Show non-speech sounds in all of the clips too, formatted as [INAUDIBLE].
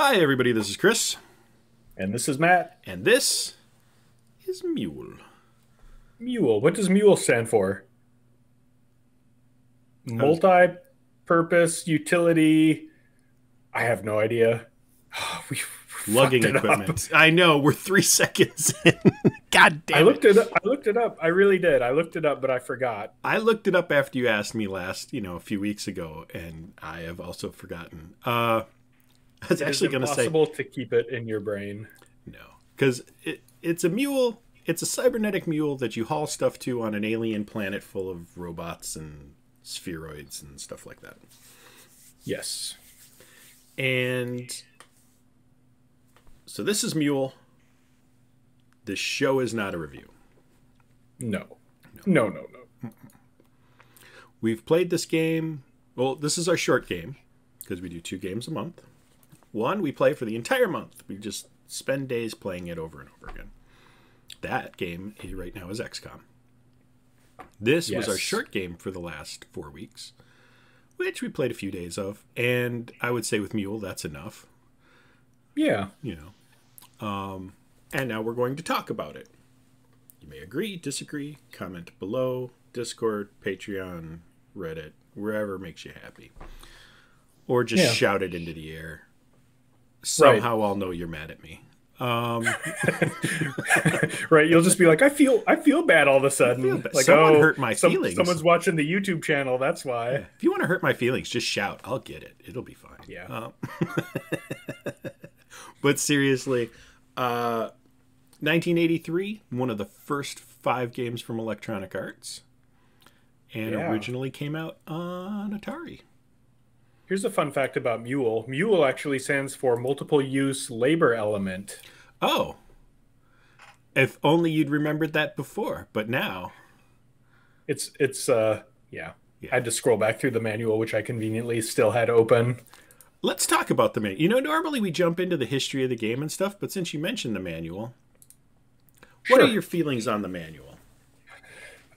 Hi, everybody. This is Chris, And this is Matt. and this is Mule. Mule. What does Mule stand for? Multi purpose utility. I have no idea. [SIGHS] we Lugging equipment. I know. We're three [LAUGHS] seconds in. God damn I it. looked it up. I looked it up. I really did. I looked it up, but I forgot. I looked it up after you asked me last, you know, a few weeks ago, and I have also forgotten. Uh, [LAUGHS] I was It's actually going to say impossible to keep it in your brain. no, because it, it's a mule. It's a cybernetic mule that you haul stuff to on an alien planet full of robots and spheroids and stuff like that. Yes. And so this is Mule. The show is not a review. No. No, no, no. We've played this game. Well, this is our short game because we do two games a month. One we play for the entire month. We just spend days playing it over and over again. That game right now is XCOM. This was our short game for the last four weeks, which we played a few days of. And I would say with Mule, that's enough. Yeah. you know. Um, and now we're going to talk about it. You may agree, disagree, comment below, Discord, Patreon, Reddit, wherever makes you happy. Or just Yeah. shout it into the air. Somehow I'll know you're mad at me. Um, [LAUGHS] right. You'll just be like, I feel I feel bad all of a sudden. Like, Someone oh, hurt my some- feelings. Someone's watching the YouTube channel. That's why. if you want to hurt my feelings, just shout. I'll get it. It'll be fine. Yeah. Um, [LAUGHS] but seriously, uh, 1983, one of the first five games from Electronic Arts, and Yeah. originally came out on Atari. Here's a fun fact about Mule. Mule actually stands for multiple use labor element. Oh, if only you'd remembered that before. But now, It's it's uh yeah. Yeah. I had to scroll back through the manual, which I conveniently still had open. let's talk about the manual. You know, normally we jump into the history of the game and stuff, but since you mentioned the manual, what are your feelings on the manual?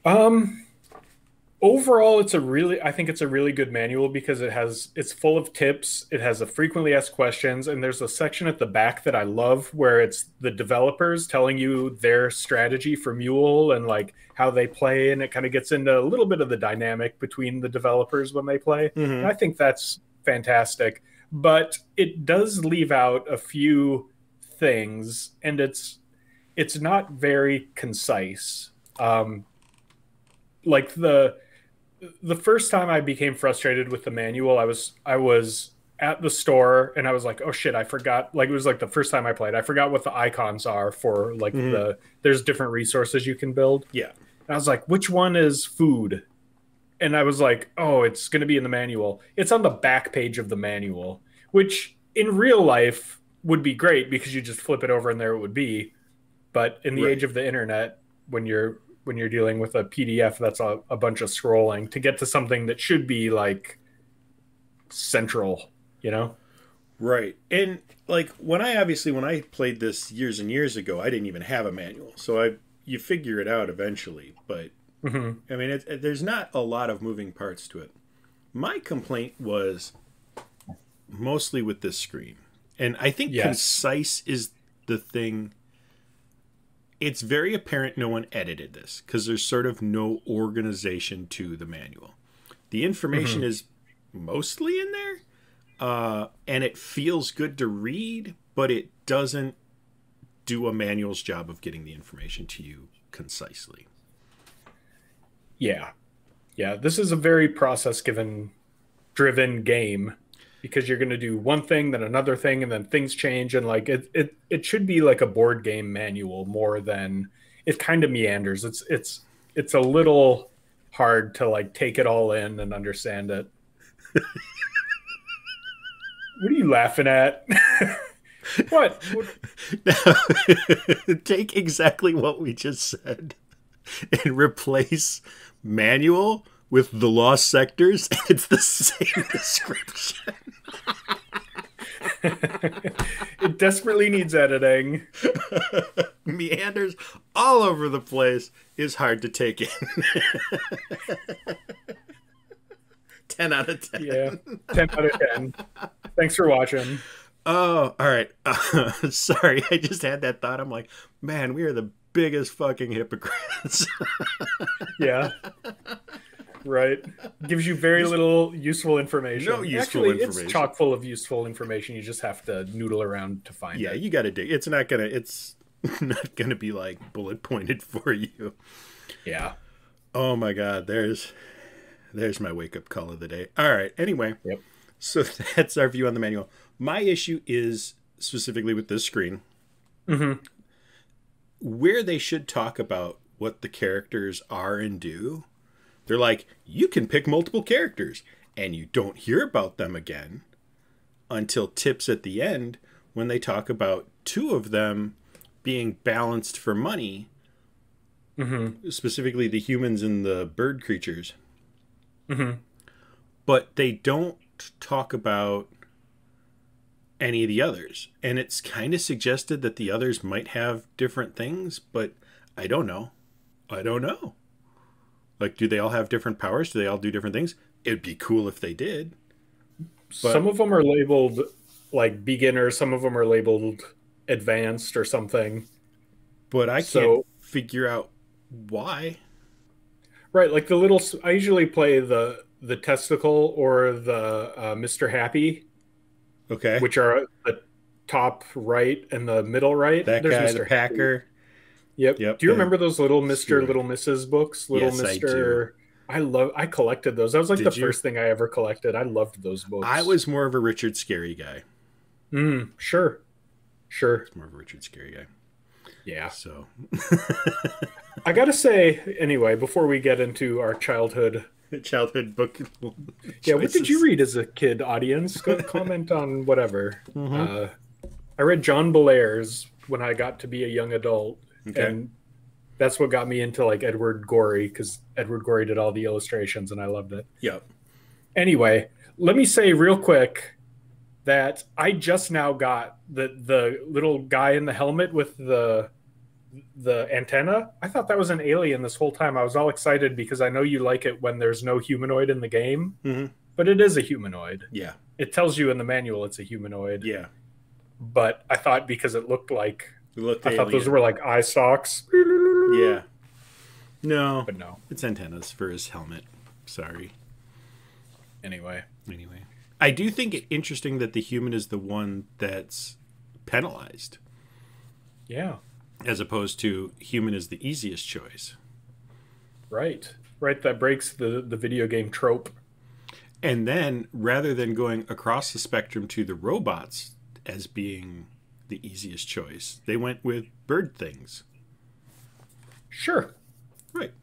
Um overall it's a really I think it's a really good manual because it has it's full of tips, it has a frequently asked questions and there's a section at the back that I love where it's the developers telling you their strategy for Mule and like how they play and it kind of gets into a little bit of the dynamic between the developers when they play. Mhm. I think that's fantastic, but it does leave out a few things and it's it's not very concise. Um like the the first time I became frustrated with the manual, I was I was at the store and I was like, oh shit, I forgot. Like it was like the first time I played, I forgot what the icons are for like Mhm. the there's different resources you can build. Yeah. And I was like, which one is food? And I was like, oh, it's going to be in the manual. It's on the back page of the manual, which in real life would be great because you just flip it over and there it would be. But in the Right. age of the internet, when you're when you're dealing with a PDF, that's a, a bunch of scrolling to get to something that should be like central, you know? Right. And like when I obviously when I played this years and years ago, I didn't even have a manual. So I you figure it out eventually, but hmm I mean it, it- there's not a lot of moving parts to it. My complaint was mostly with this screen. And I think Yes. concise is the thing it's very apparent no one edited this because there's sort of no organization to the manual. The information is mostly in there, uh, and it feels good to read, but it doesn't do a manual's job of getting the information to you concisely. Yeah. Yeah. This is a very process given driven game because you're going to do one thing, then another thing, and then things change. And like it, it, it should be like a board game manual more than it kind of meanders. It's, it's, it's a little hard to like take it all in and understand it. what are you laughing at? [LAUGHS] what? what? [LAUGHS] Take exactly what we just said and replace manual with the lost sectors, it's the same [LAUGHS] description. [LAUGHS] it desperately needs editing. [LAUGHS] Meanders all over the place is hard to take in. [LAUGHS] 10 out of 10. Yeah. 10 out of 10. Thanks for watching. Oh, all right. Uh, sorry, I just had that thought. I'm like, man, we are the biggest fucking hypocrites. yeah. Right. Gives you very little useful information. No useful Actually, information. It's chock full of useful information. You just have to noodle around to find yeah, it. you got to dig. It's not gonna. It's [LAUGHS] not gonna be like bullet pointed [LAUGHS] for you. Yeah. Oh my god, there's there's my wake up call of the day. All right. Anyway. Yep. So [LAUGHS] that's our view on the manual. My issue is specifically with this screen. Mm-hmm. Where they should talk about what the characters are and do. They're like, you can pick multiple characters, and you don't hear about them again until tips at the end when they talk about two of them being balanced for money, Mm-hmm. specifically the humans and the bird creatures. Mm-hmm. but they don't talk about any of the others. And it's kind of suggested that the others might have different things, but I don't know. I don't know. Like, do they all have different powers? Do they all do different things? It'd be cool if they did. But- some of them are labeled like beginner. Some of them are labeled advanced or something. But I can't So- figure out why. Right. Like the little. I usually play the the testicle or the uh, Mr. Happy, Okay. which are the top right and the middle right. that There's guy, Mr. the Happy. Packer. Yep. Yep, Do you remember those little Mister. Little Mrs. books? Little Yes, I Mister. I love. I collected those. That was like Did the you? first thing I ever collected. I loved those books. I was more of a Richard Scarry guy. Mm, sure. Sure. It's More of a Richard Scarry guy. Yeah. So, [LAUGHS] I gotta say, anyway, before we get into our childhood, [LAUGHS] childhood book. [LAUGHS] yeah, what did you read as a kid? Audience, go comment on whatever. Mhm. Uh, I read John Bellairs when I got to be a young adult, Okay. and that's what got me into like Edward Gorey because Edward Gorey did all the illustrations, and I loved it. Yep. Anyway, let me say real quick that I just now got the the little guy in the helmet with the the antenna. I thought that was an alien this whole time. I was all excited because I know you like it when there's no humanoid in the game, Mhm. but it is a humanoid. Yeah. It tells you in the manual it's a humanoid. Yeah. But I thought because it looked like It looked I thought those were like eye socks. Yeah. No, But no. it's antennas for his helmet. Sorry. Anyway. Anyway, I do think it interesting that the human is the one that's penalized, Yeah. as opposed to human is the easiest choice. Right. Right. That breaks the the video game trope. And then, rather than going across the spectrum to the robots as being the easiest choice, they went with bird things. Sure. Right.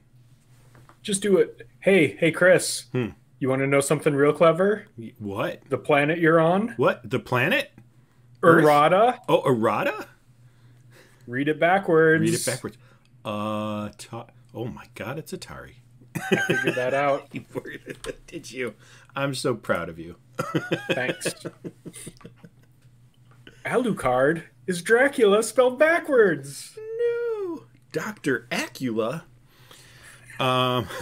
Just do it. Hey, hey, Chris. Hmm. You want to know something real clever? What? The planet you're on, What? The planet? Earth? Irata. Oh, Irata? Read it backwards. Read it backwards. Uh, ta- oh my God, it's Atari. I figured that out. [LAUGHS] You it, Did you? I'm so proud of you. Thanks. [LAUGHS] Alucard is Dracula spelled backwards. No, Doctor Acula. Um, [LAUGHS]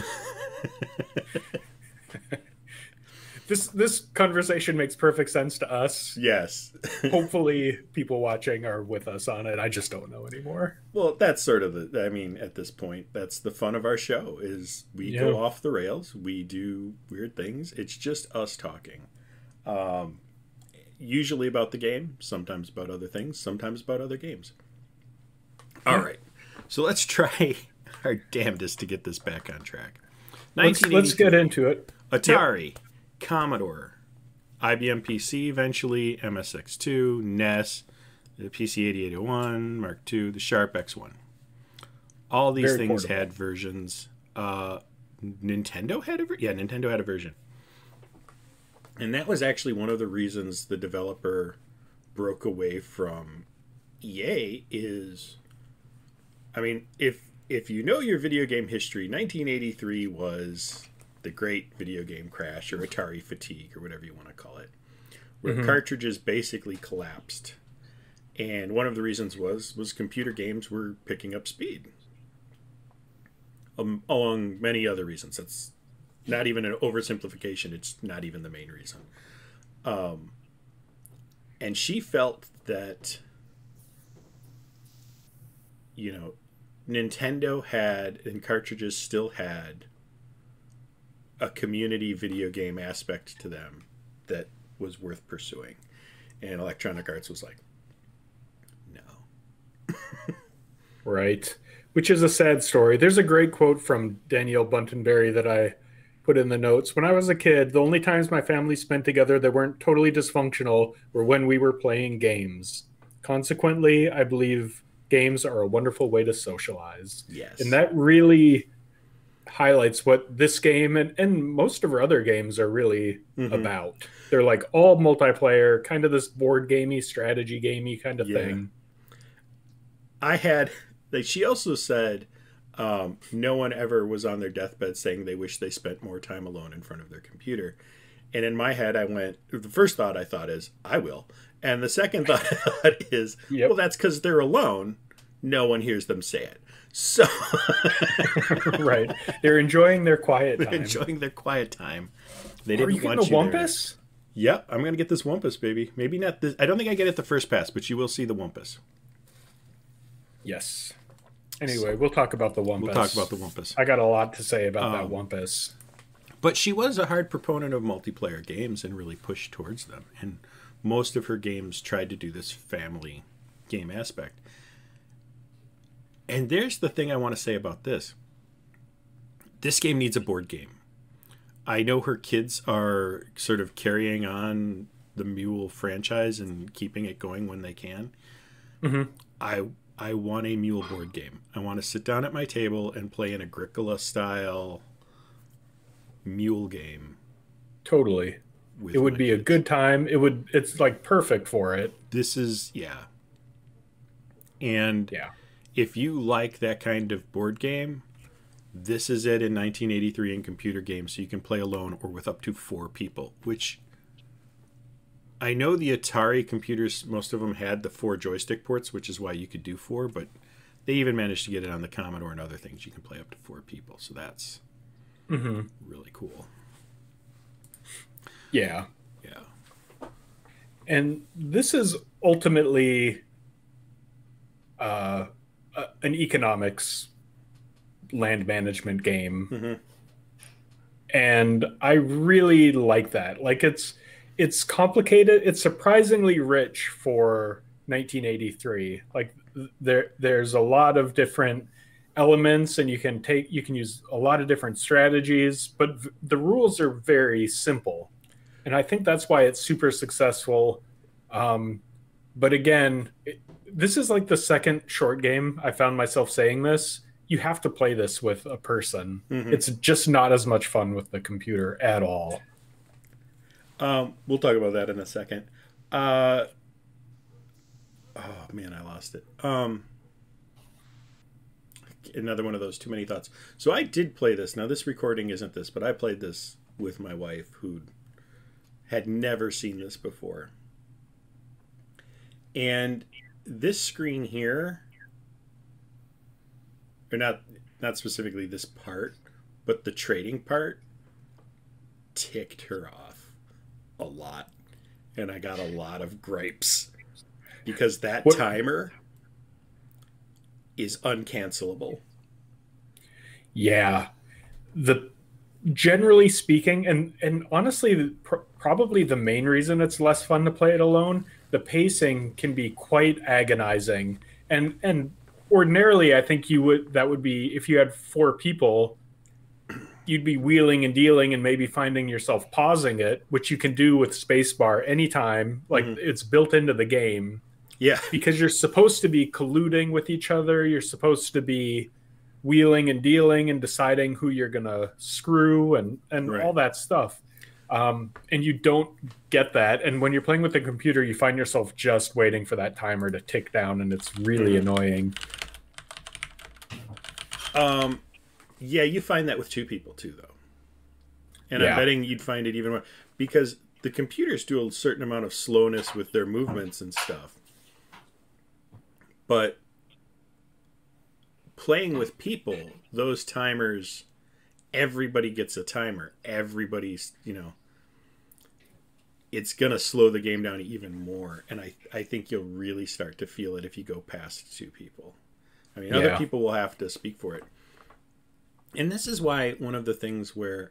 This this conversation makes perfect sense to us. yes. [LAUGHS] Hopefully, people watching are with us on it. I just don't know anymore. well, that's sort of the. I mean, at this point, that's the fun of our show. Is we Yeah. go off the rails. We do weird things. It's just us talking. Um, usually about the game. Sometimes about other things. Sometimes about other games. All right. So let's [LAUGHS] try our damnedest to get this back on track. Let's, let's get into it. Atari, Commodore, IBM PC, eventually MSX2, NES, the PC 8801, Mark II, the Sharp X1. All these Very things portable. had versions. Uh, Nintendo had a ver- yeah, Nintendo had a version, and that was actually one of the reasons the developer broke away from EA. Is, I mean, if if you know your video game history, 1983 was the great video game crash or Atari fatigue or whatever you want to call it, where Mhm. cartridges basically collapsed. And one of the reasons was was computer games were picking up speed. Um, among many other reasons. That's not even an oversimplification. It's not even the main reason. Um, and she felt that you know Nintendo had and cartridges still had a community video game aspect to them that was worth pursuing. And Electronic Arts was like, no. [LAUGHS] right. Which is a sad story. There's a great quote from Danielle Bunten Berry that I put in the notes. When I was a kid, the only times my family spent together that weren't totally dysfunctional were when we were playing games. Consequently, I believe games are a wonderful way to socialize. Yes. And that really highlights what this game and, and most of our other games are really Mhm. about. They're like all multiplayer, kind of this board gamey, strategy gamey kind of Yeah. thing. I had like she also said um, no one ever was on their deathbed saying they wish they spent more time alone in front of their computer. And in my head, I went. The first thought I thought is I will, and the second [LAUGHS] thought is Yep. well, that's because they're alone. No one hears them say it, so [LAUGHS] right. They're enjoying their quiet [LAUGHS] time. they're enjoying their quiet time. They Are didn't you getting want a you there. Wumpus? Yep, I'm gonna get this Wumpus, baby. Maybe not this. I don't think I get it the first pass, but you will see the Wumpus. Yes. Anyway, we'll talk about the Wumpus. We'll talk about the Wumpus. I got a lot to say about that Um, Wumpus. But she was a hard proponent of multiplayer games and really pushed towards them. And most of her games tried to do this family game aspect. And there's the thing I want to say about this this game needs a board game. I know her kids are sort of carrying on the Mule franchise and keeping it going when they can. Mhm. I I want a Mule board game. I want to sit down at my table and play an Agricola style Mule game. Totally. It would be a good time. It would it's like perfect for it. This is yeah. And Yeah. if you like that kind of board game, this is it in 1983 in computer games. So you can play alone or with up to four people, which I know the Atari computers, most of them had the four joystick ports, which is why you could do four, but they even managed to get it on the Commodore and other things. You can play up to four people. So that's hmm really cool. Yeah. Yeah. And this is ultimately uh, an economics land management game. Mhm. And I really like that. Like it's it's complicated. It's surprisingly rich for 1983. Like there there's a lot of different elements and you can take you can use a lot of different strategies, but v- the rules are very simple. And I think that's why it's super successful. Um, but again, it, this is like the second short game I found myself saying this. You have to play this with a person. Mhm. It's just not as much fun with the computer at all. Um, we'll talk about that in a second. Uh, oh man, I lost it. Um, another one of those too many thoughts. So I did play this. Now this recording isn't this, but I played this with my wife who had never seen this before. And this screen here, or not not specifically this part, but the trading part ticked her off a lot. And I got a lot of gripes because that What- timer is uncancelable. Yeah, the generally speaking, and and honestly, pr- probably the main reason it's less fun to play it alone. The pacing can be quite agonizing, and and ordinarily, I think you would that would be if you had four people, you'd be wheeling and dealing, and maybe finding yourself pausing it, which you can do with spacebar anytime. Like Mhm. it's built into the game Yeah. because you're supposed to be colluding with each other. You're supposed to be wheeling and dealing and deciding who you're gonna screw and and Right. all that stuff. Um, and you don't get that. And when you're playing with the computer, you find yourself just waiting for that timer to tick down, and it's really Mhm. annoying. Um, yeah, you find that with two people too, though. And I'm betting you'd find it even more because the computers do a certain amount of slowness with their movements and stuff. But playing with people, those timers, everybody gets a timer. Everybody's, you know, it's gonna slow the game down even more. And I I think you'll really start to feel it if you go past two people. I mean, other people will have to speak for it. And this is why one of the things where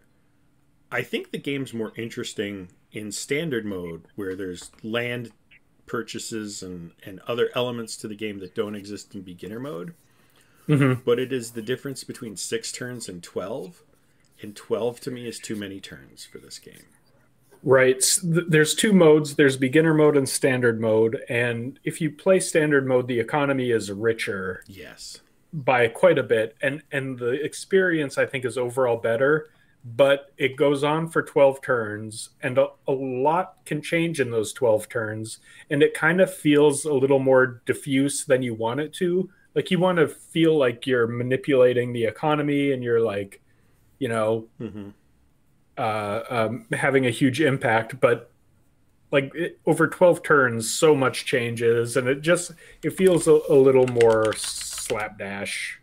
I think the game's more interesting in standard mode, where there's land purchases and, and other elements to the game that don't exist in beginner mode. Mhm. But it is the difference between six turns and 12. And 12 to me is too many turns for this game. Right. There's two modes. There's beginner mode and standard mode. And if you play standard mode, the economy is richer Yes. By quite a bit, and and the experience I think is overall better. But it goes on for 12 turns, and a, a lot can change in those 12 turns, and it kind of feels a little more diffuse than you want it to. Like you want to feel like you're manipulating the economy, and you're like, you know, hmm uh, um, having a huge impact, but like it, over 12 turns, so much changes, and it just it feels a, a little more slapdash,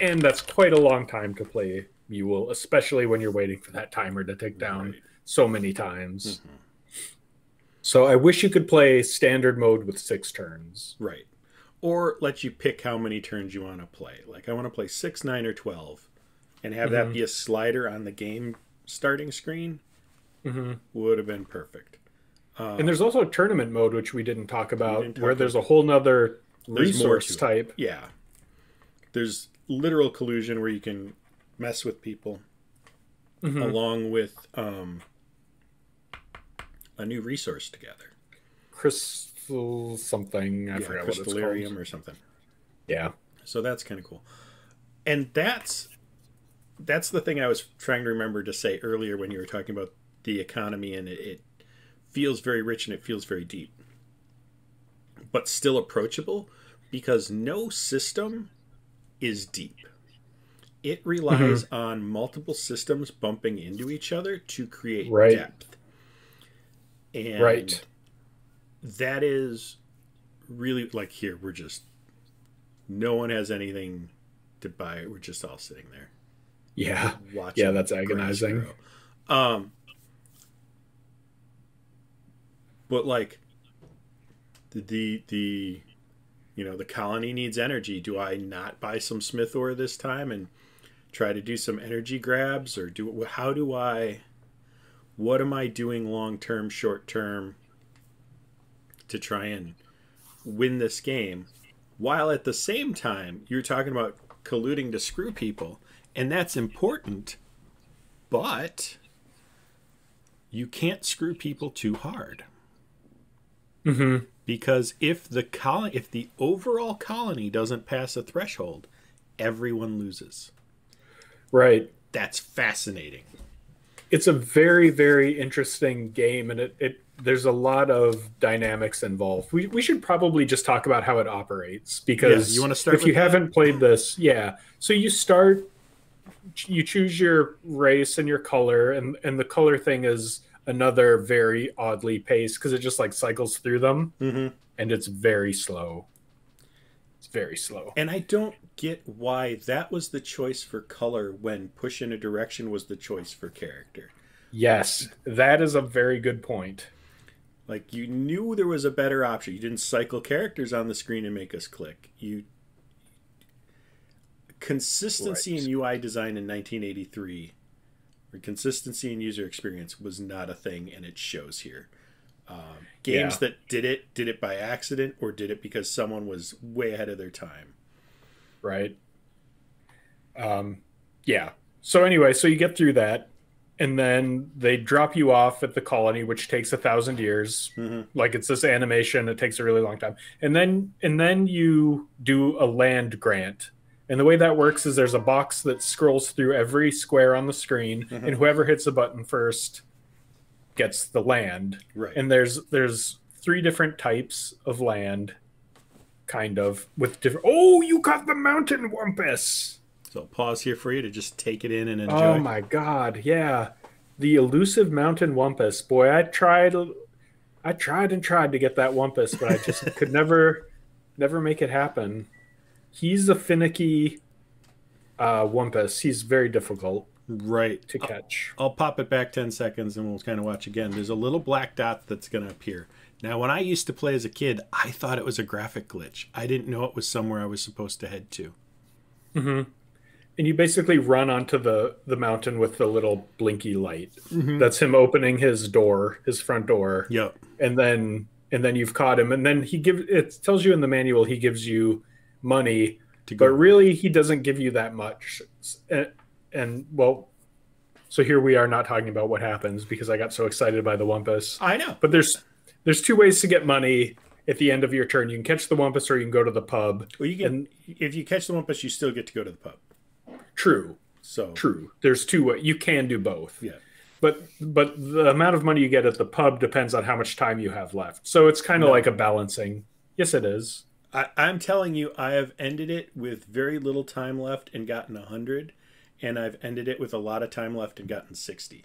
and that's quite a long time to play Mule, especially when you're waiting for that timer to tick down Right. so many times. Mhm. So I wish you could play standard mode with six turns. Right. Or let you pick how many turns you want to play. Like, I want to play 6, 9, or 12, and have that Mhm. be a slider on the game starting screen hmm would have been perfect. Uh, And there's also a tournament mode, which we didn't talk about, didn't talk where about- there's a whole nother There's resource type. yeah. There's literal collusion where you can mess with people Mhm. along with um, a new resource together. Crystal something. I yeah, forgot what it's crystallarium called. or something. Yeah. So that's kind of cool. And that's that's the thing I was trying to remember to say earlier when you were talking about the economy and it, it feels very rich and it feels very deep. But still approachable because no system is deep. It relies on multiple systems bumping into each other to create Right. depth. And Right. that is really like here we're just no one has anything to buy we're just all sitting there Yeah. watching Yeah, that's agonizing. um but like the the you know the colony needs energy. Do i not buy some smith ore this time and try to do some energy grabs? Or do how do i what am i doing long term short term to try and win this game? While at the same time you're talking about colluding to screw people and that's important but you can't screw people too hard. Mm-hmm. Because if the colony if the overall colony doesn't pass a threshold everyone loses Right. that's fascinating It's a very, very interesting game, and it, it there's a lot of dynamics involved. We, we should probably just talk about how it operates because Yeah, you wanna start if you that? haven't played this, yeah. So you start, you choose your race and your color, and and the color thing is another very oddly paced because it just like cycles through them, mm-hmm. and it's very slow. It's very slow. and i don't get why that was the choice for color when push in a direction was the choice for character Yes, that is a very good point. like you knew there was a better option you didn't cycle characters on the screen and make us click you consistency Right. in ui design in 1983 or consistency in user experience was not a thing and it shows here um, games Yeah. that did it did it by accident or did it because someone was way ahead of their time right? Um, yeah. So anyway, so you get through that, and then they drop you off at the colony, which takes a thousand years. Mhm. Like it's this animation; it takes a really long time. And then and then you do a land grant. And the way that works is there's a box that scrolls through every square on the screen, Mhm. and whoever hits the button first gets the land. Right. And there's there's three different types of land kind of with different oh you got the mountain wumpus so I'll pause here for you to just take it in and enjoy. oh my god yeah. The elusive mountain wumpus boy i tried i tried and tried to get that wumpus but i just [LAUGHS] could never never make it happen he's a finicky uh wumpus he's very difficult Right. to catch. I'll pop it back 10 seconds and we'll kind of watch again. There's a little black dot that's going to appear. Now, when I used to play as a kid, I thought it was a graphic glitch. I didn't know it was somewhere I was supposed to head to. Mm-hmm. and you basically run onto the the mountain with the little blinky light. Mm-hmm. That's him opening his door, his front door, Yep. and then and then you've caught him, and then he gives it tells you in the manual he gives you money, To but really he doesn't give you that much. And, and well, so here we are not talking about what happens because I got so excited by the Wumpus. I know. But there's there's two ways to get money at the end of your turn. You can catch the Wumpus or you can go to the pub. Well, you get And- if you catch the Wumpus, you still get to go to the pub. True, So true. There's two ways. You can do both. Yeah. But but the amount of money you get at the pub depends on how much time you have left. So it's kind of No. like a balancing. Yes, it is. I, I'm telling you, I have ended it with very little time left and gotten a hundred, and I've ended it with a lot of time left and gotten sixty.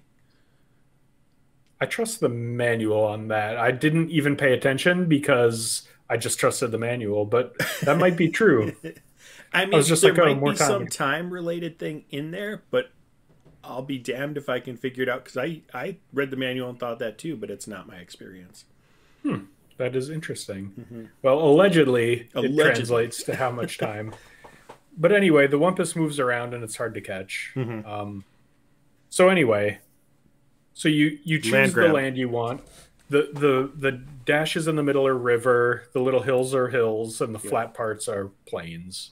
I trust the manual on that. I didn't even pay attention because I just trusted the manual, but that might be true. [LAUGHS] I mean, just there like, oh, might be time. some time related thing in there, but I'll be damned if I can figure it out because I I read the manual and thought that too, but it's not my experience. Hmm. That is interesting. Well, allegedly, Allegedly. it translates to how much time. [LAUGHS] but anyway, the Wumpus moves around and it's hard to catch. Mhm. Um, so anyway, so you you choose Land the land you want. The the the dashes in the middle are river. The little hills are hills, and the flat parts are plains.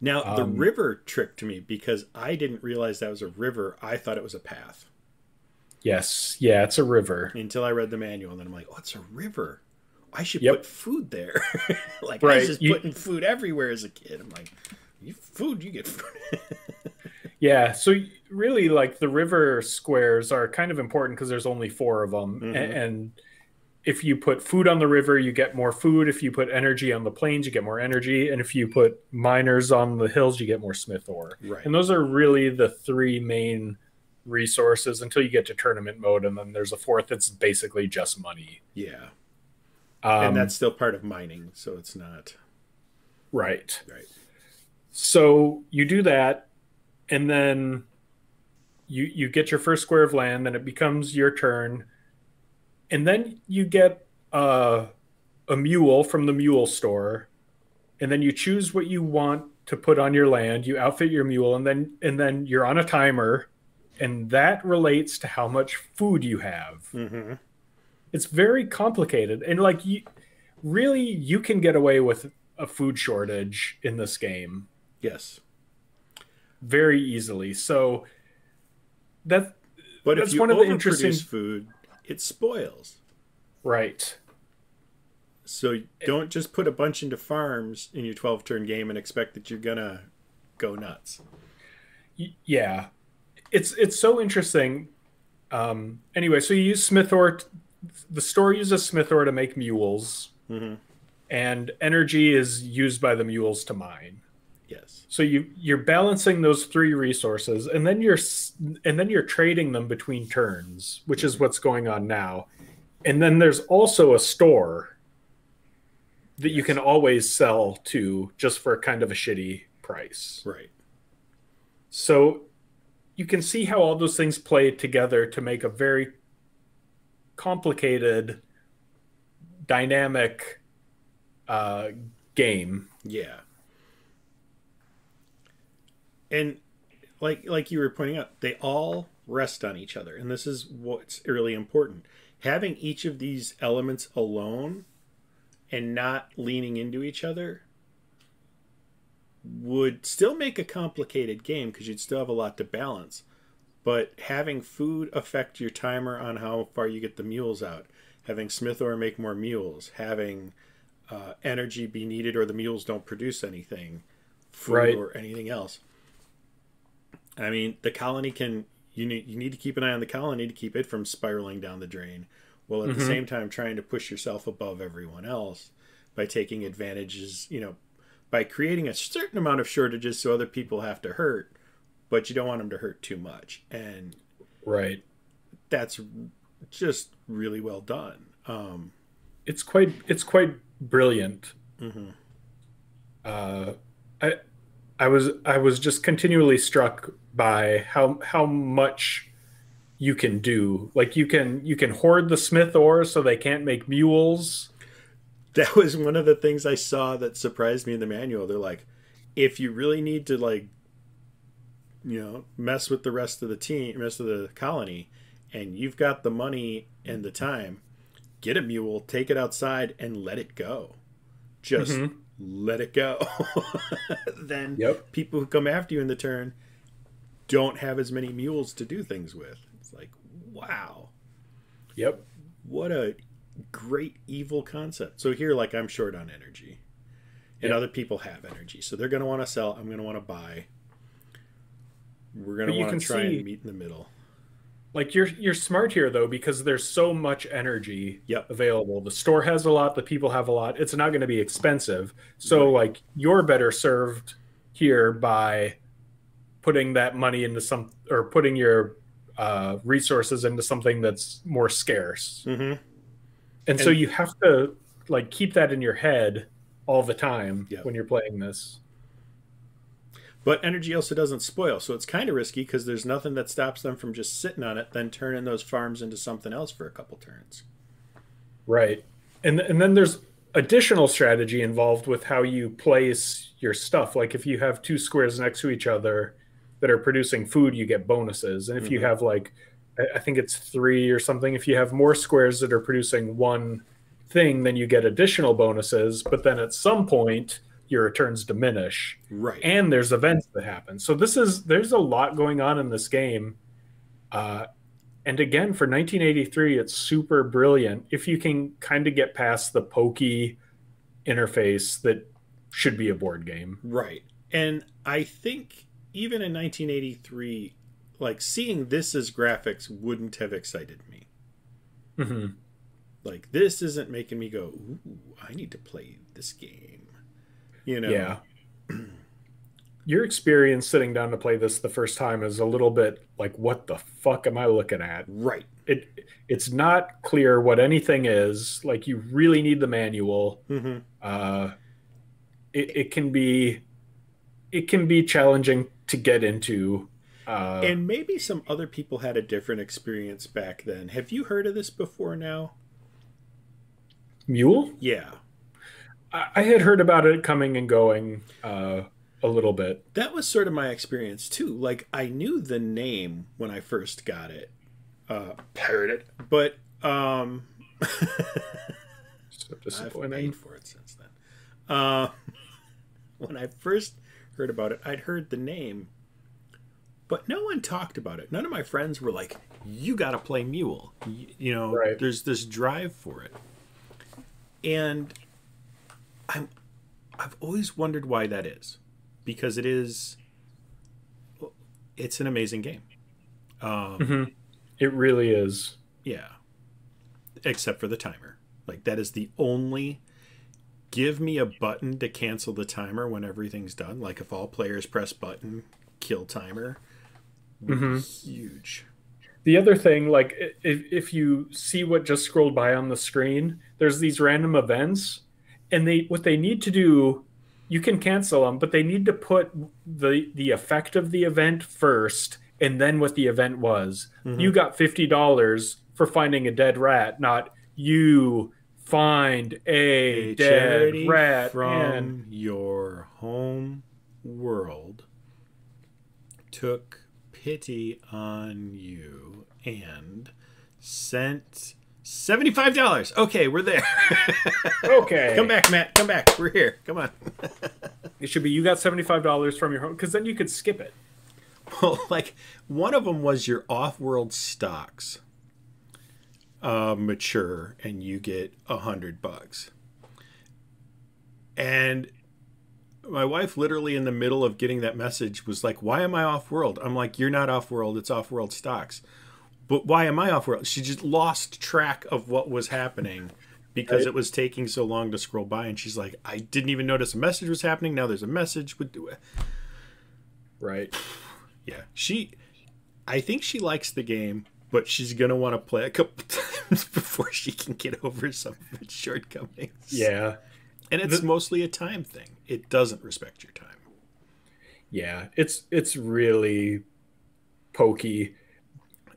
Now the Um, river tricked me because I didn't realize that was a river. I thought it was a path Yes, yeah, it's a river. until I read the manual, and then I'm like, oh, it's a river. I should Yep. put food there. [LAUGHS] like I was just you- putting food everywhere as a kid. I'm like, you food, you get food. [LAUGHS] Yeah, so really, like the river squares are kind of important because there's only four of them, Mhm. and if you put food on the river, you get more food. If you put energy on the plains, you get more energy, and if you put miners on the hills, you get more smith ore. right. And those are really the three main resources until you get to tournament mode, and then there's a fourth that's basically just money. yeah. Um, and that's still part of mining, so it's not right. right. So you do that, and then you you get your first square of land, then it becomes your turn, and then you get a a mule from the mule store, and then you choose what you want to put on your land. You outfit your mule, and then and then you're on a timer, and that relates to how much food you have. Mm-hmm. It's very complicated, and like you, really, you can get away with a food shortage in this game Yes, very easily. So that but That's if you one of the interesting- food, it spoils. right. So don't just put a bunch into farms in your 12 turn game and expect that you're gonna go nuts. Yeah. It's it's so interesting. Um anyway, so you use Smith ore t- the store uses Smith ore to make mules Mm-hmm. and energy is used by the mules to mine. Yes. So you you're balancing those three resources and then you're and then you're trading them between turns, which is what's going on now. And then there's also a store that you can always sell to just for kind of a shitty price. Right. So you can see how all those things play together to make a very complicated, dynamic uh, game. Yeah. And like like you were pointing out, they all rest on each other, and this is what's really important. Having each of these elements alone and not leaning into each other would still make a complicated game because you'd still have a lot to balance. But having food affect your timer on how far you get the mules out, having Smith ore make more mules, having uh, energy be needed or the mules don't produce anything, food Right. or anything else. I mean, the colony can you need you need to keep an eye on the colony to keep it from spiraling down the drain, while at the Mhm. same time trying to push yourself above everyone else by taking advantages, you know, by creating a certain amount of shortages so other people have to hurt, but you don't want them to hurt too much. And Right. that's just really well done. Um, It's quite it's quite brilliant. Mm-hmm. Uh, I I was I was just continually struck by how how much you can do. Like you can you can hoard the smith ore so they can't make mules. That was one of the things I saw that surprised me in the manual. They're like, if you really need to like you know, mess with the rest of the team, rest of the colony, and you've got the money and the time, get a mule, take it outside and let it go. Just mm-hmm. let it go. [LAUGHS] then yep. people who come after you in the turn don't have as many mules to do things with. It's like, wow. Yep. What a great evil concept. So here, like, I'm short on energy, and yep. other people have energy, so they're going to want to sell. I'm going to want to buy. We're going to want to try see, and meet in the middle. Like you're you're smart here though because there's so much energy yep. available. The store has a lot, the people have a lot. It's not going to be expensive. So right. like you're better served here by putting that money into some or putting your uh, resources into something that's more scarce. Mm-hmm. And, and, so you have to like keep that in your head all the time yep. when you're playing this. But energy also doesn't spoil, so it's kind of risky because there's nothing that stops them from just sitting on it, then turning those farms into something else for a couple turns. Right, and and then there's additional strategy involved with how you place your stuff. Like if you have two squares next to each other, that are producing food, you get bonuses. And if mm-hmm. you have like, I think it's three or something, if you have more squares that are producing one thing, then you get additional bonuses. But then at some point, your returns diminish. Right. And there's events that happen. So this is, there's a lot going on in this game. Uh, and again, for 1983, it's super brilliant if you can kind of get past the pokey interface that should be a board game. Right. And I think even in 1983, like seeing this as graphics wouldn't have excited me. Mm-hmm. Like this isn't making me go, "Ooh, I need to play this game." You know? Yeah. Your experience sitting down to play this the first time is a little bit like, "What the fuck am I looking at?" Right. It it's not clear what anything is. Like you really need the manual. Mm-hmm. Uh, it, it can be it can be challenging to get into. Uh, and maybe some other people had a different experience back then. Have you heard of this before now? Mule? Yeah. I, I had heard about it coming and going uh, a little bit. That was sort of my experience too. Like, I knew the name when I first got it. Uh, it, But, um. so [LAUGHS] disappointing. I've paid for it since then. Uh, [LAUGHS] when I first heard about it. I'd heard the name, but no one talked about it. None of my friends were like, "You got to play Mule." You, you know, right. there's this drive for it, and I'm I've always wondered why that is, because it is it's an amazing game. Um, mm-hmm. It really is. Yeah, except for the timer. Like that is the only give me a button to cancel the timer when everything's done. Like if all players press button, kill timer. Mm-hmm. Huge. The other thing, like if, if you see what just scrolled by on the screen, there's these random events, and they what they need to do, you can cancel them, but they need to put the the effect of the event first, and then what the event was. Mm-hmm. You got fifty dollars for finding a dead rat, not you find a, a dead rat from your home world took pity on you and sent $75 okay we're there [LAUGHS] okay come back matt come back we're here come on it should be you got $75 from your home because then you could skip it well [LAUGHS] like one of them was your off-world stocks uh, mature and you get a hundred bucks. And my wife, literally in the middle of getting that message, was like, "Why am I off world?" I'm like, "You're not off world. It's off world stocks." But why am I off world? She just lost track of what was happening because right. it was taking so long to scroll by, and she's like, "I didn't even notice a message was happening. Now there's a message." With right, yeah, she. I think she likes the game but she's gonna want to play a couple [LAUGHS] times before she can get over some of its shortcomings. Yeah, and it's the, mostly a time thing. It doesn't respect your time. Yeah, it's it's really pokey.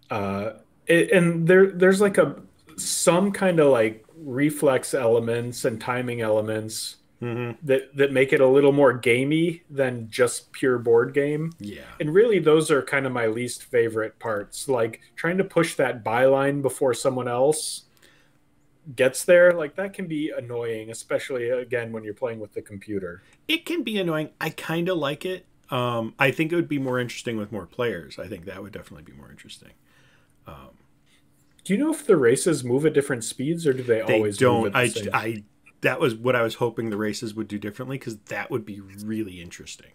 Uh, it, and there there's like a some kind of like reflex elements and timing elements Mm-hmm. that that make it a little more gamey than just pure board game. Yeah. And really, those are kind of my least favorite parts. Like trying to push that byline before someone else gets there, like that can be annoying, especially again when you're playing with the computer. It can be annoying. I kind of like it. Um, I think it would be more interesting with more players. I think that would definitely be more interesting. Um, do you know if the races move at different speeds, or do they, They always don't. at I, same? I. That was what I was hoping the races would do differently because that would be really interesting.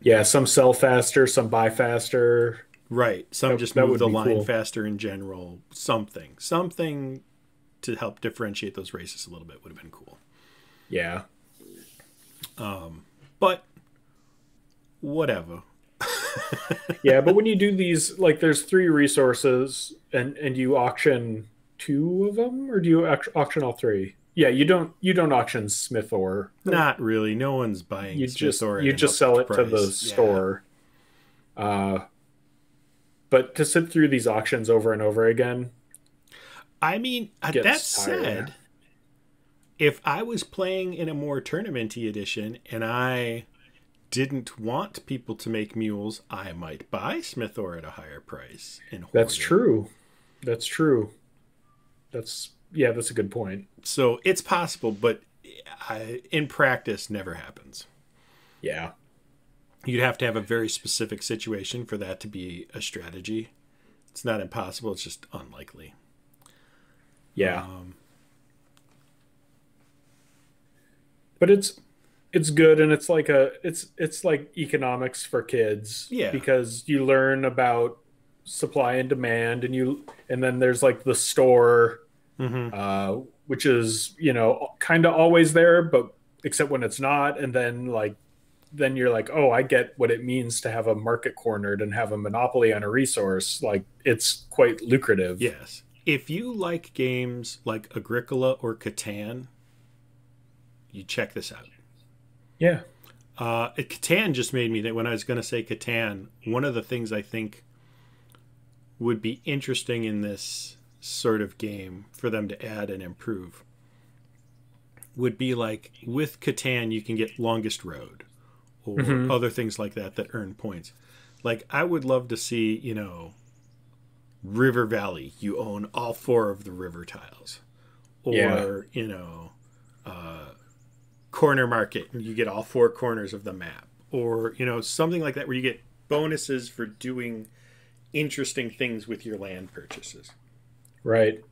yeah, some sell faster, some buy faster. Right. Some That- just move the line cool. faster in general. Something. Something to help differentiate those races a little bit would have been cool. Yeah, um, But whatever. [LAUGHS] yeah, but when you do these, like, there's three resources, and and you auction two of them, or do you auction all three? Yeah, you don't you don't auction Smith ore. Not really. No one's buying. you Smith just or you just sell it to the. Yeah. store. Uh, but to sit through these auctions over and over again, I mean, uh, that tiring. said, if I was playing in a more tournamenty edition and I didn't want people to make mules, I might buy Smith ore at a higher price. And that's true. That's true. That's yeah, that's a good point. So it's possible, but I, in practice, never happens. Yeah, You'd have to have a very specific situation for that to be a strategy. It's not impossible; it's just unlikely. yeah. Um, but it's it's good and it's like a it's it's like economics for kids Yeah. because you learn about supply and demand and you and then there's like the store mhm. uh which is you know kind of always there but except when it's not and then like then you're like oh i get what it means to have a market cornered and have a monopoly on a resource like it's quite lucrative Yes. If you like games like Agricola or Catan, you check this out. Yeah Uh, Catan just made me think when I was going to say Catan, one of the things I think would be interesting in this sort of game for them to add and improve would be like with Catan, you can get longest road or Mhm. other things like that that earn points. Like, I would love to see, you know, River Valley, you own all four of the river tiles. Or, Yeah. you know, uh, corner market and you get all four corners of the map or you know something like that where you get bonuses for doing interesting things with your land purchases Right.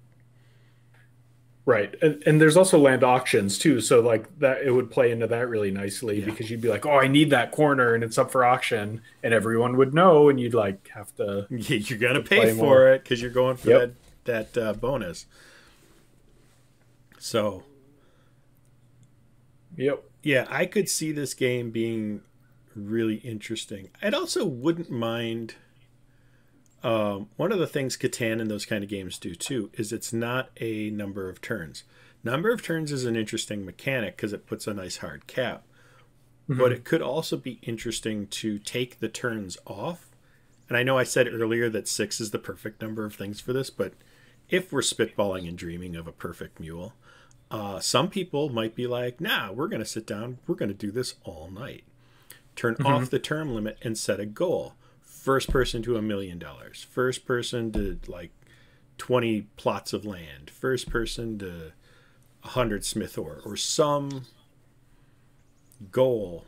Right. And, and there's also land auctions too. So like that it would play into that really nicely Yeah. because you'd be like, Oh, I need that corner and it's up for auction and everyone would know and you'd like have to [LAUGHS] Yeah, you're gonna play pay for more. it because you're going for Yep. that that uh, bonus so Yep. yeah i could see this game being really interesting i'd also wouldn't mind um, one of the things Catan and those kind of games do too is it's not a number of turns. Number of turns is an interesting mechanic because it puts a nice hard cap. But it could also be interesting to take the turns off. And I know I said earlier that six is the perfect number of things for this, but if we're spitballing and dreaming of a perfect mule, uh, some people might be like, nah, we're going to sit down, we're going to do this all night. Turn off the term limit and set a goal. First person to a million dollars. First person to like 20 plots of land. First person to 100 Smith ore or some goal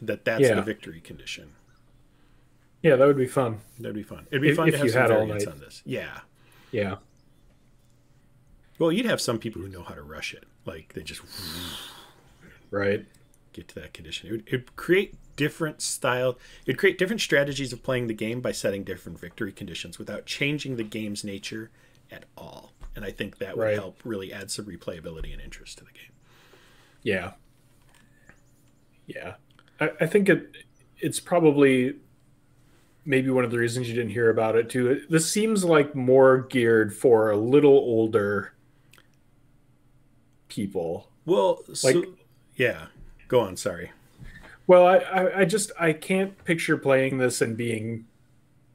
that that's Yeah. the victory condition. Yeah, that would be fun. That'd be fun. It'd be If- fun if to have you some had all variants night. on this. Yeah. Yeah. Well, you'd have some people who know how to rush it. Like they just Right. get to that condition. It would it'd create different style. It'd create different strategies of playing the game by setting different victory conditions without changing the game's nature at all. And I think that would Right. help really add some replayability and interest to the game. Yeah. Yeah. I, I think it it's probably maybe one of the reasons you didn't hear about it too. This seems like more geared for a little older people. Well, so, Like- yeah. Go on. Sorry. Well, I, I, I just I can't picture playing this and being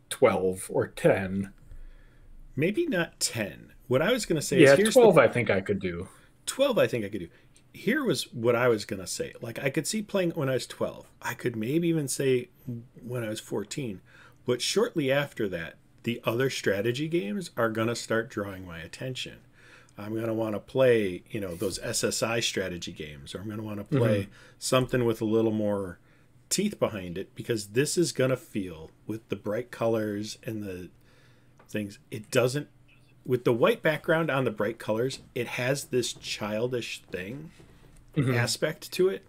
12 or 10. Maybe not 10. What I was going to say yeah, is here's 12 the, I think I could do. 12 I think I could do. Here was what I was going to say. Like I could see playing when I was 12. I could maybe even say when I was 14. But shortly after that, the other strategy games are going to start drawing my attention. I'm going to want to play, you know, those SSI strategy games, or I'm going to want to play mm-hmm. something with a little more teeth behind it because this is going to feel with the bright colors and the things. It doesn't, with the white background on the bright colors, it has this childish thing mm-hmm. aspect to it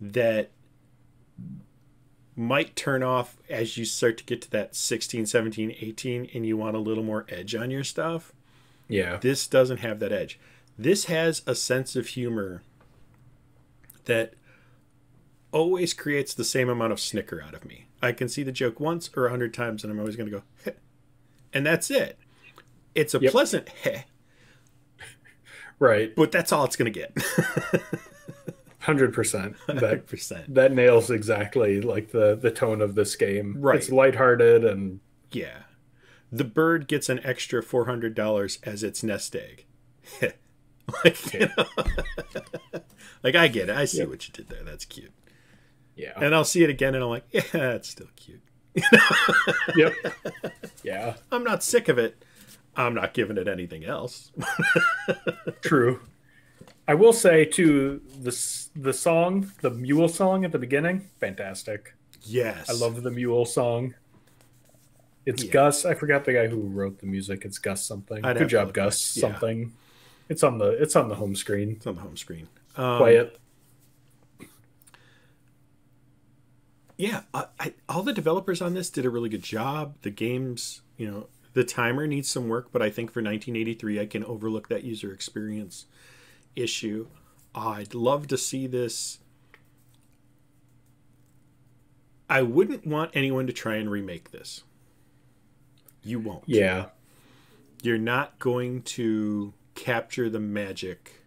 that might turn off as you start to get to that 16, 17, 18, and you want a little more edge on your stuff. Yeah. This doesn't have that edge. This has a sense of humor that always creates the same amount of snicker out of me. I can see the joke once or a hundred times, and I'm always going to go, Heh. and that's it. It's a yep. pleasant heh. Right. But that's all it's going to get. [LAUGHS] Hundred percent. [LAUGHS] That percent. That nails exactly like the the tone of this game. Right. It's lighthearted and yeah. The bird gets an extra four hundred dollars as its nest egg. [LAUGHS] like, you know, [LAUGHS] like I get it. I see yep. what you did there. That's cute. Yeah. And I'll see it again and I'm like, yeah, it's still cute. [LAUGHS] yep. Yeah. I'm not sick of it. I'm not giving it anything else. True. I will say to the the song, the mule song at the beginning, fantastic. Yes, I love the mule song. It's yeah. Gus. I forgot the guy who wrote the music. It's Gus something. I'd Good job, Gus. Yeah. Something. It's on the it's on the home screen. It's on the home screen. Um, it. Yeah, I, I, all the developers on this did a really good job. The game's, you know, the timer needs some work, but I think for 1983, I can overlook that user experience issue. I'd love to see this. I wouldn't want anyone to try and remake this. You won't. Yeah. You're not going to capture the magic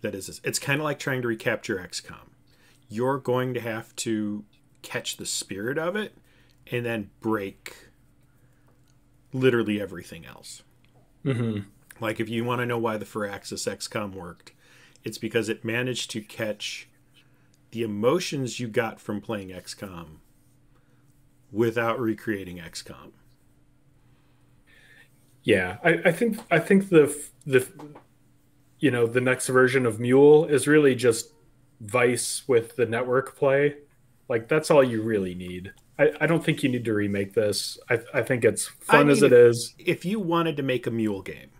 that is this. It's kind of like trying to recapture XCOM. You're going to have to catch the spirit of it and then break literally everything else. Mm-hmm. Like if you want to know why the Firaxis XCOM worked, it's because it managed to catch the emotions you got from playing XCOM without recreating XCOM. Yeah, I, I think I think the the you know the next version of Mule is really just Vice with the network play. Like that's all you really need. I, I don't think you need to remake this. I, I think it's fun I mean, as it is. If you wanted to make a Mule game,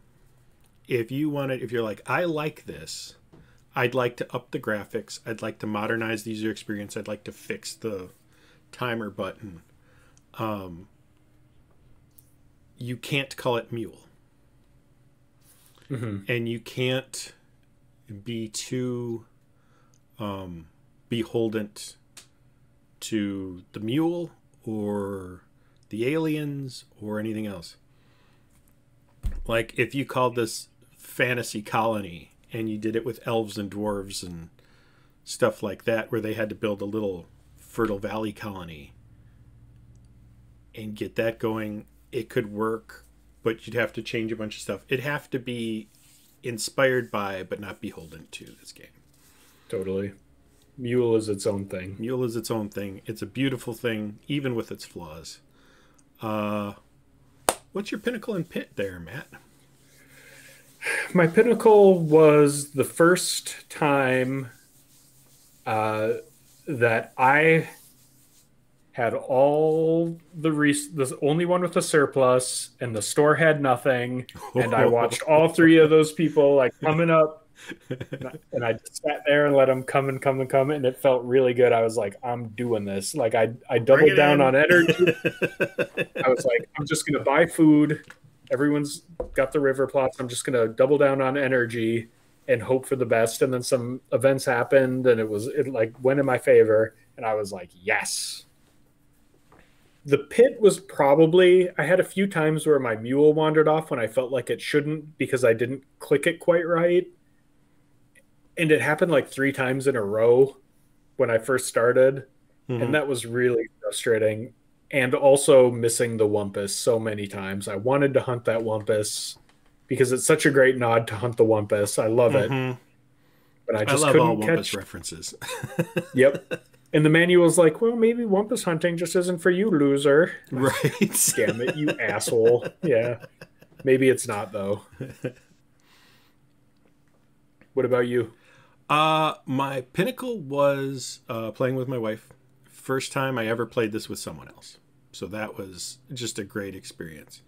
if you wanted, if you're like, I like this, I'd like to up the graphics, I'd like to modernize the user experience, I'd like to fix the timer button. Um, you can't call it Mule. Mm-hmm. And you can't be too um, beholden to the mule or the aliens or anything else. Like if you called this fantasy colony and you did it with elves and dwarves and stuff like that where they had to build a little fertile valley colony and get that going it could work but you'd have to change a bunch of stuff. It'd have to be inspired by but not beholden to this game. Totally. Mule is its own thing. Mule is its own thing. It's a beautiful thing even with its flaws. Uh what's your pinnacle and pit there matt? My pinnacle was the first time uh, that I had all the res- the only one with a surplus, and the store had nothing. And I watched all three of those people like coming up, [LAUGHS] and I, and I sat there and let them come and come and come, and it felt really good. I was like, I'm doing this. Like I I doubled down in. on energy. [LAUGHS] I was like, I'm just gonna buy food everyone's got the river plots. I'm just gonna double down on energy and hope for the best. And then some events happened, and it was it like went in my favor, and I was like, yes. The pit was probably I had a few times where my mule wandered off when I felt like it shouldn't because I didn't click it quite right. And it happened like three times in a row when I first started. Mm-hmm. And that was really frustrating and also missing the Wumpus so many times. I wanted to hunt that Wumpus because it's such a great nod to hunt the Wumpus. I love it. Mhm. But I just I love all couldn't Wumpus catch. references. [LAUGHS] Yep. And the manual's like, well, maybe Wumpus hunting just isn't for you, loser. [LAUGHS] right. [LAUGHS] Damn it, you asshole. Yeah. Maybe it's not though. [LAUGHS] What about you? Uh, my pinnacle was uh, playing with my wife. First time I ever played this with someone else. So that was just a great experience.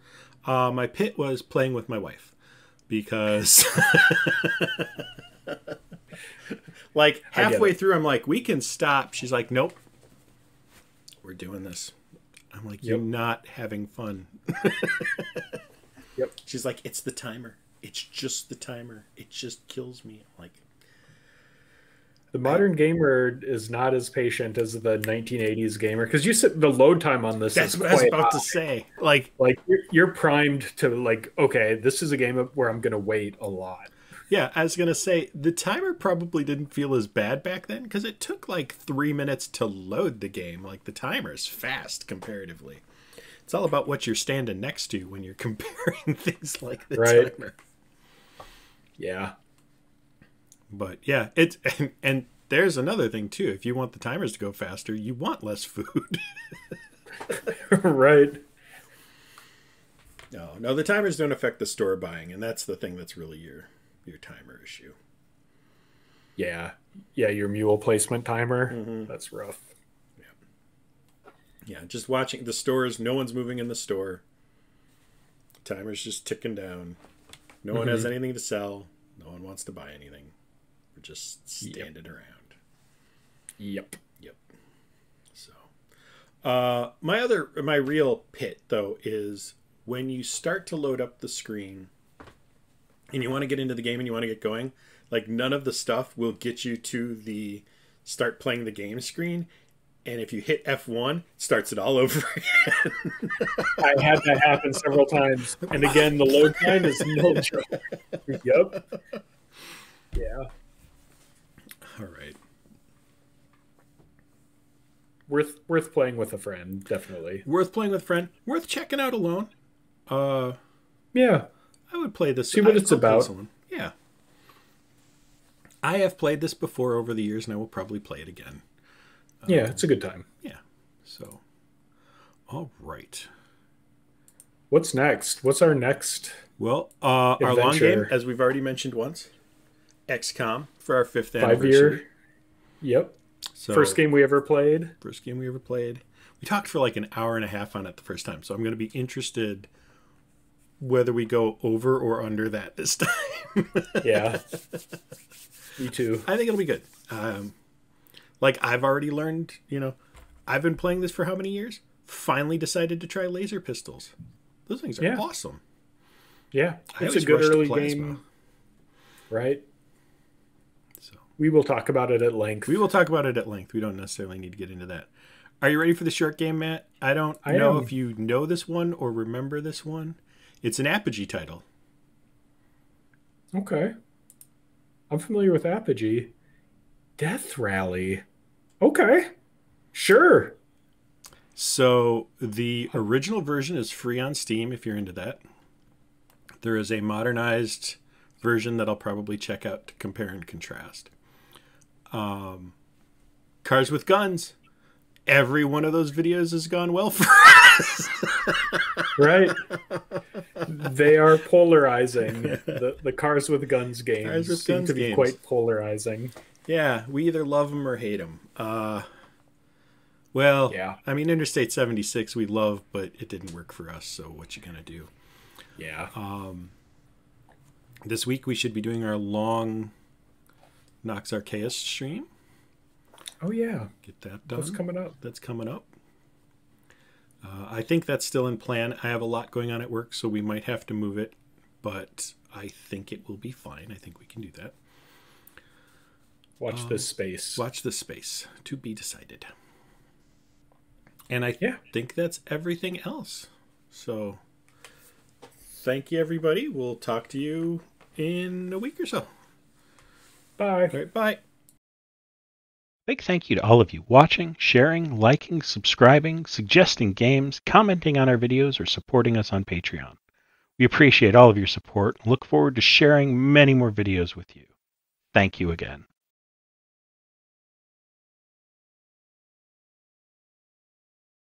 Uh, my pit was playing with my wife because, like, halfway through, I'm like, we can stop. She's like, nope, we're doing this. I'm like, you're Yep. not having fun. [LAUGHS] Yep. She's like, it's the timer. It's just the timer. It just kills me. I'm like, The modern gamer is not as patient as the 1980s gamer because you said the load time on this That's is what I was about high. to say. Like, like you're, you're primed to like okay this is a game where i'm gonna wait a lot yeah, I was gonna say the timer probably didn't feel as bad back then because it took like three minutes to load the game. Like the timer is fast comparatively. It's all about what you're standing next to when you're [LAUGHS] comparing things like the Right. timer. yeah But yeah, it's [LAUGHS] and, and there's another thing too. If you want the timers to go faster, you want less food. [LAUGHS] right no, no, the timers don't affect the store buying, and that's the thing that's really your your timer issue. yeah yeah your mule placement timer Mm-hmm. that's rough Yeah, yeah, just watching the stores. No one's moving in the store. Timer's just ticking down. No one has anything to sell. No one wants to buy anything. We're just standing around. yep Yep. So, uh, my other, my real pit though is when you start to load up the screen, and you want to get into the game and you want to get going. Like none of the stuff will get you to the start playing the game screen. And if you hit F1, it starts it all over [LAUGHS] again. i had that happen several times and again the load time is no joke yep yeah all right. worth worth playing with a friend definitely Worth playing with a friend. Worth checking out alone. Uh, yeah I would play this. See what I- it's I'll about. Yeah. I have played this before over the years, and I will probably play it again. yeah it's a good time Yeah. So, all right. what's next what's our next Well, uh, our long game, as we've already mentioned once, XCOM for our fifth five anniversary. year yep So, first game we ever played first game we ever played. We talked for like an hour and a half on it the first time, so I'm going to be interested whether we go over or under that this [LAUGHS] time. yeah me too I think it'll be good. Um, like I've already learned, you know, I've been playing this for how many years? Finally decided to try laser pistols. Those things are Yeah. awesome. Yeah, it's a good early game, right? So We will talk about it at length. we will talk about it at length. We don't necessarily need to get into that. Are you ready for the short game, Matt? I don't I know am. if you know this one or remember this one. It's an Apogee title. Okay, I'm familiar with Apogee. Death Rally. Okay, sure. So the original version is free on Steam if you're into that. There is a modernized version that I'll probably check out to compare and contrast. Um, Cars with Guns. Every one of those videos has gone well [LAUGHS] for. [LAUGHS] Right. they are polarizing. The the cars with guns games Cars with seem Guns to be games. quite polarizing. yeah, we either love them or hate them. Uh, well, Yeah. I mean, Interstate 76 we love, but it didn't work for us, so what you gonna do? Yeah. Um, This week we should be doing our long Nox Arceus stream. oh yeah. Get that done. What's coming up? That's coming up. Uh, I think that's still in plan. I have a lot going on at work, so we might have to move it, but I think it will be fine. I think we can do that. Watch this space. Watch this space to be decided. And I Yeah. think that's everything else. So thank you, everybody. We'll talk to you in a week or so. Bye. All right, bye. Big thank you to all of you watching, sharing, liking, subscribing, suggesting games, commenting on our videos, or supporting us on Patreon. We appreciate all of your support and look forward to sharing many more videos with you. Thank you again.